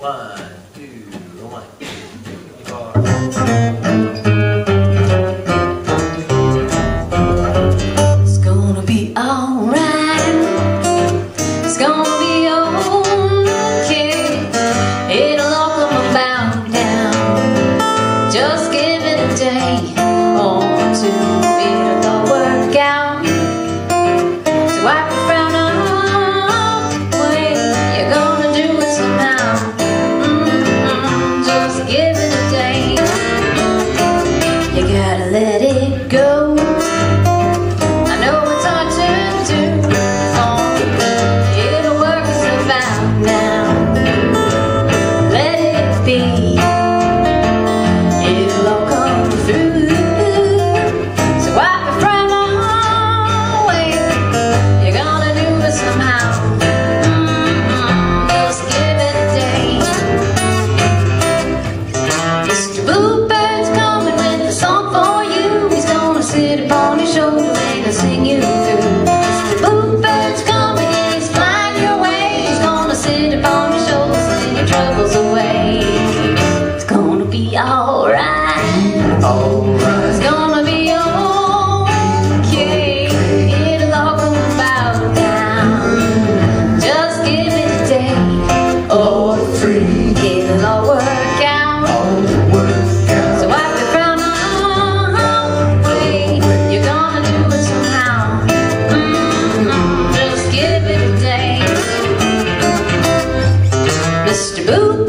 It's gonna be alright. It's gonna be okay. It'll all come about. Just give it a day or two. It'll all work You alright. Alright. It's gonna be okay. It'll all come about. Just give it a day or three. It'll all work out. So wipe your frown away. You're gonna do it somehow. Mm-mm, Just give it a day. Mr. Boo